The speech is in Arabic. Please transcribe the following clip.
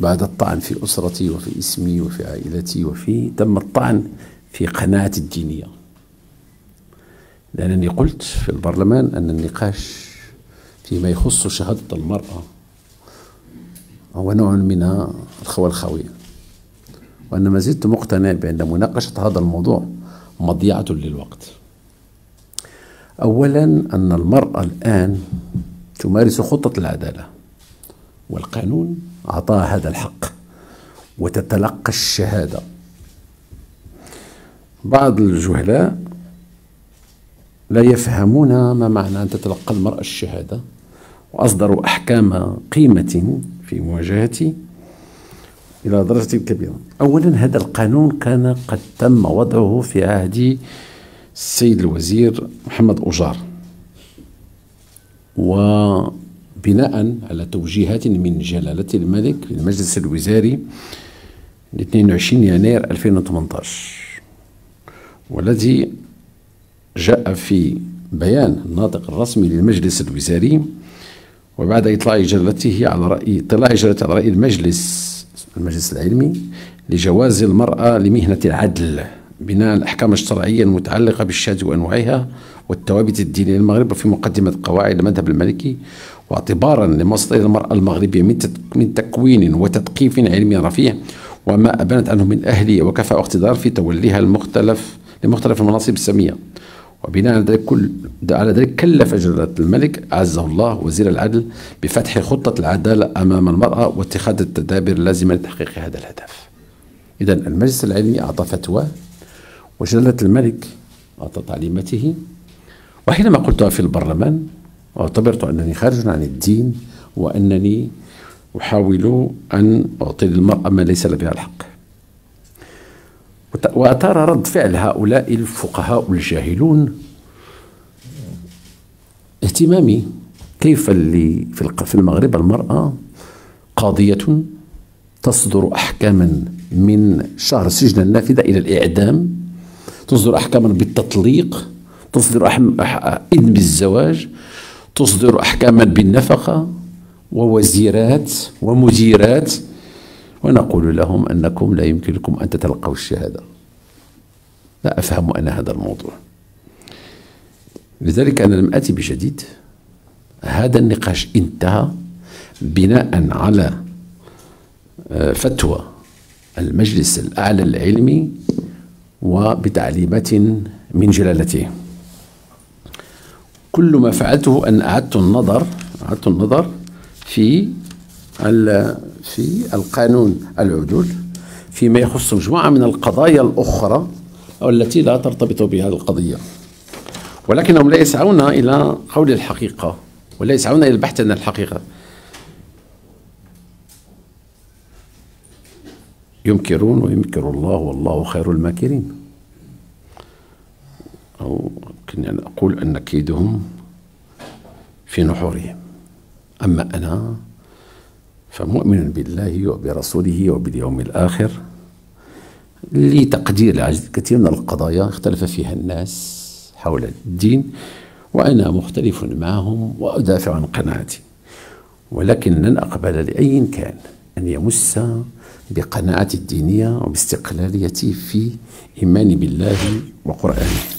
بعد الطعن في أسرتي وفي اسمي وفي عائلتي وفي تم الطعن في قناعتي الدينية. لأنني قلت في البرلمان أن النقاش فيما يخص شهادة المرأة هو نوع من الخوى الخاوية وأنا ما زلت مقتنع بأن مناقشة هذا الموضوع مضيعة للوقت. أولا أن المرأة الآن تمارس خطة العدالة. والقانون أعطاها هذا الحق وتتلقى الشهادة. بعض الجهلاء لا يفهمون ما معنى أن تتلقى المرأة الشهادة وأصدروا أحكام قيمة في مواجهتي إلى درجة كبيرة. أولا هذا القانون كان قد تم وضعه في عهد السيد الوزير محمد أجار وبناء على توجيهات من جلالة الملك للمجلس الوزاري ل 22 يناير 2018 والذي جاء في بيان الناطق الرسمي للمجلس الوزاري وبعد إطلاع جلالته على رأي إطلاع جلالته على رأي المجلس المجلس العلمي لجواز المرأة لمهنة العدل. بناء الأحكام الشرعية المتعلقة بالشهادة وأنواعها والثوابت الدينية للمغرب وفي مقدمة قواعد المذهب المالكي واعتبارا لمصدر المرأة المغربية من تكوين وتثقيف علمي رفيع وما أبانت عنه من أهلية وكفاءة واقتدار في توليها المختلف لمختلف المناصب السامية وبناء على ذلك كل على ذلك كلف جلالة الملك عزه الله وزير العدل بفتح خطة العدالة أمام المرأة واتخاذ التدابير اللازمة لتحقيق هذا الهدف. إذا المجلس العلمي أعطى فتوى وجلالة الملك أعطى تعليماته. وحينما قلتها في البرلمان اعتبرت أنني خارج عن الدين وأنني أحاول أن أعطي للمرأة ما ليس لديها الحق. وأثار رد فعل هؤلاء الفقهاء الجاهلون اهتمامي. كيف اللي في المغرب المرأة قاضية تصدر أحكاما من شهر السجن النافذة إلى الإعدام؟ تصدر أحكاما بالتطليق تصدر إذن بالزواج تصدر أحكاما بالنفقة ووزيرات ومديرات ونقول لهم أنكم لا يمكنكم أن تتلقوا الشهادة. لا أفهم أنا هذا الموضوع. لذلك أنا لم أتي بجديد. هذا النقاش انتهى بناء على آه، فتوى المجلس الأعلى العلمي وبتعليمات من جلالته. كل ما فعلته أن أعدت النظر أعدت النظر في في القانون العدول فيما يخص مجموعة من القضايا الأخرى التي لا ترتبط بهذه القضية. ولكنهم لا يسعون إلى قول الحقيقة ولا يسعون إلى البحث عن الحقيقة. يمكرون ويمكر الله والله خير الماكرين. أو كني أقول أن كيدهم في نحورهم. أما أنا فمؤمن بالله وبرسوله وباليوم الآخر لتقدير كثير من القضايا اختلف فيها الناس حول الدين وأنا مختلف معهم وأدافع عن قناعتي ولكن لن أقبل لأي كان. أن يمس بقناعتي الدينية وباستقلاليتي في إيماني بالله وقرآنه.